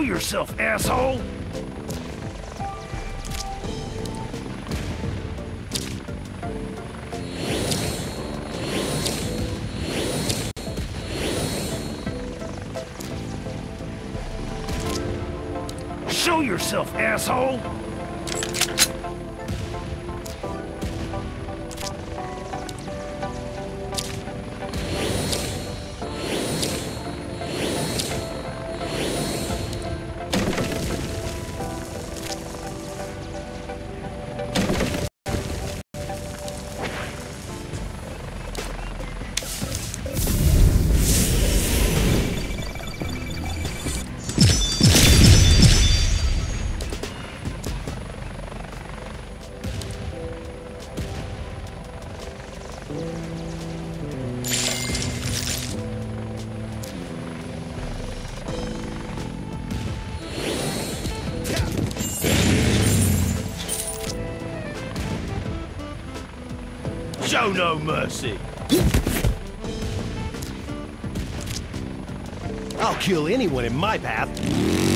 Show yourself, asshole! Show yourself, asshole! Show no mercy! I'll kill anyone in my path.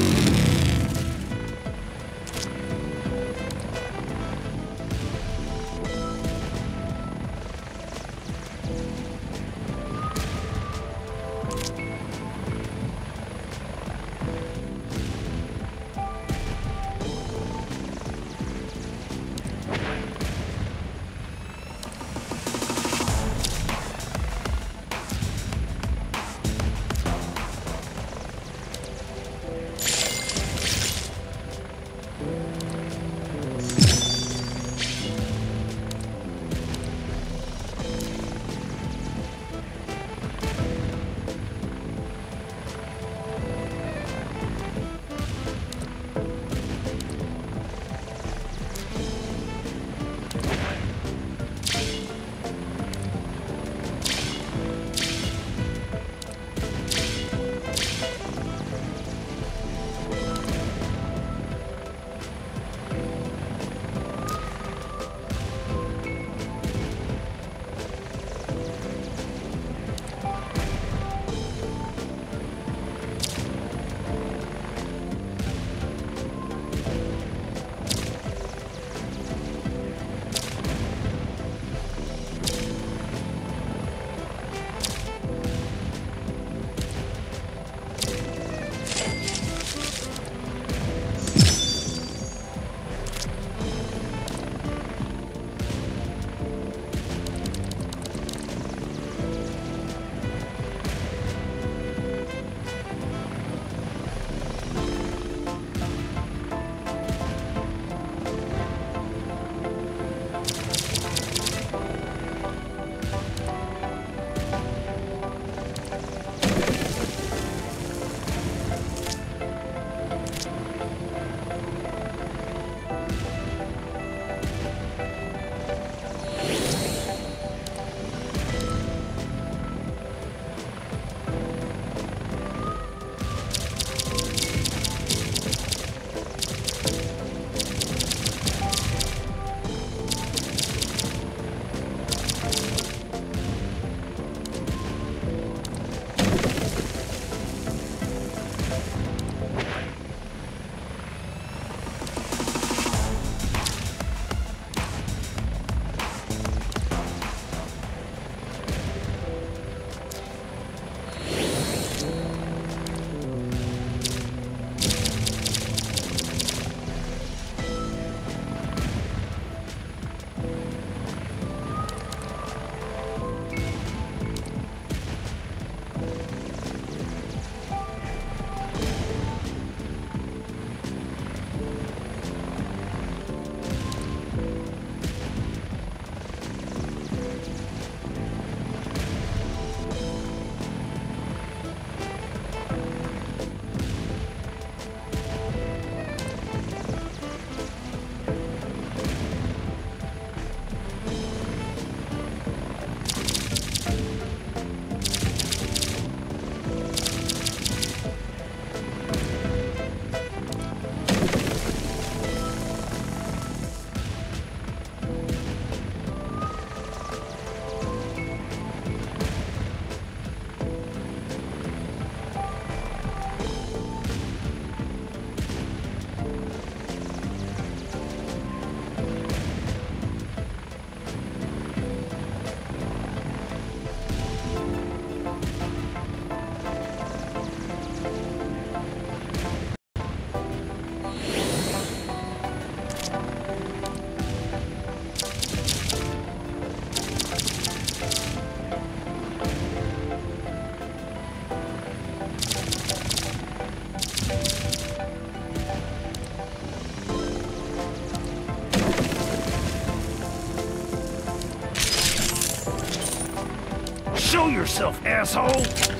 Yourself, asshole!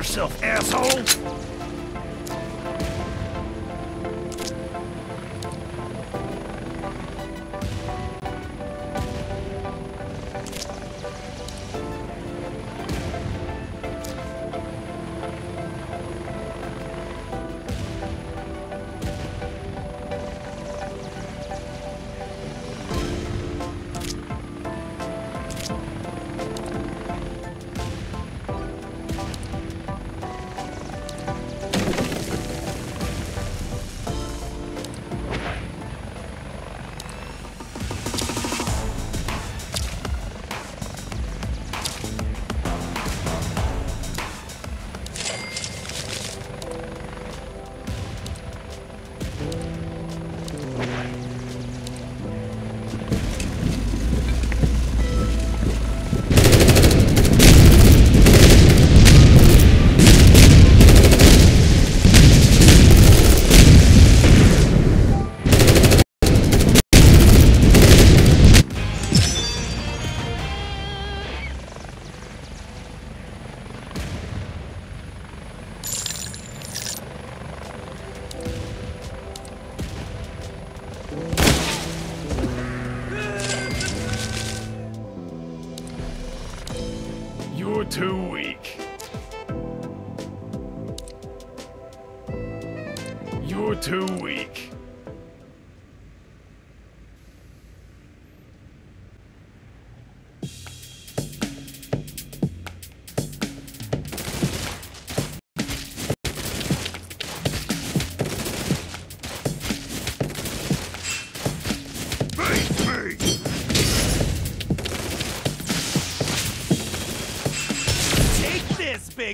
Yourself, asshole!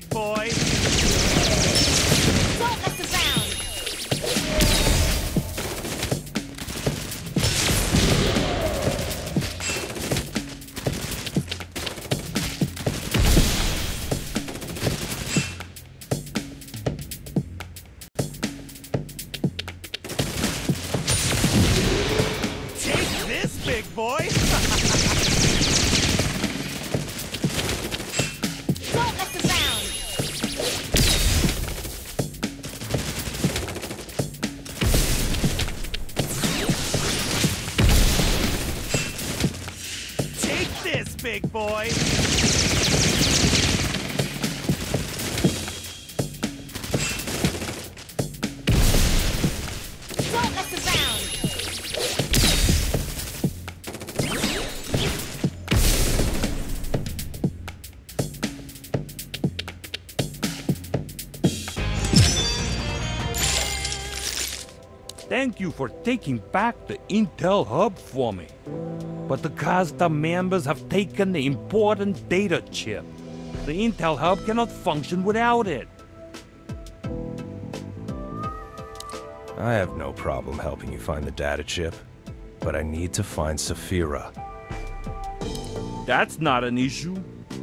Big boy! Don't mess around! Take this, big boy! Big boy! Don't mess around! Thank you for taking back the Intel hub for me. But the Kazda members have taken the important data chip. The Intel hub cannot function without it. I have no problem helping you find the data chip, but I need to find Saphira. That's not an issue.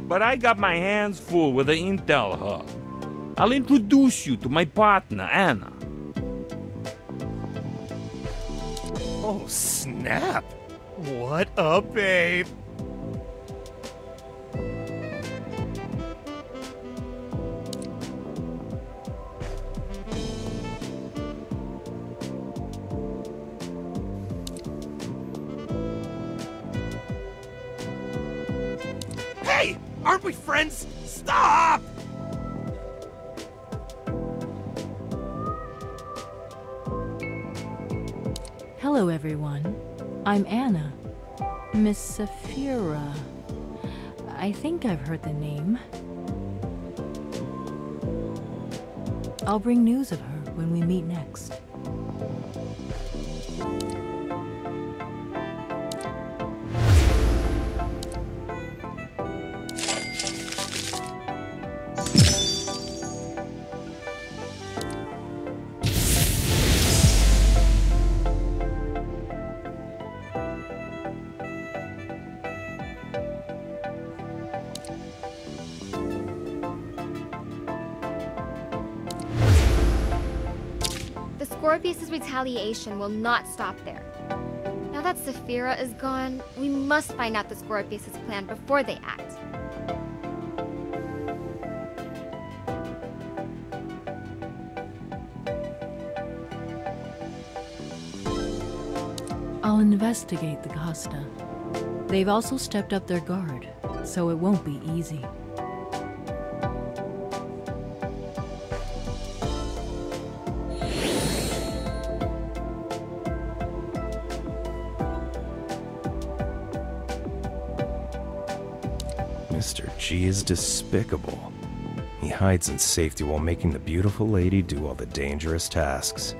But I got my hands full with the Intel hub. I'll introduce you to my partner, Anna. Oh, snap! What a babe! Hey! Aren't we friends? Stop! Hello, everyone. I'm Anna. Miss Saphira. I think I've heard the name. I'll bring news of her when we meet next. retaliation will not stop there. Now that Saphira is gone, we must find out the Scorpius' plan before they act. I'll investigate the Costa. They've also stepped up their guard, so it won't be easy. G is despicable. He hides in safety while making the beautiful lady do all the dangerous tasks.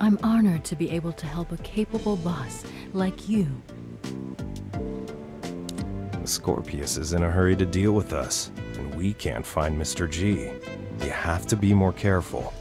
I'm honored to be able to help a capable boss like you. Scorpius is in a hurry to deal with us, and we can't find Mr. G. You have to be more careful.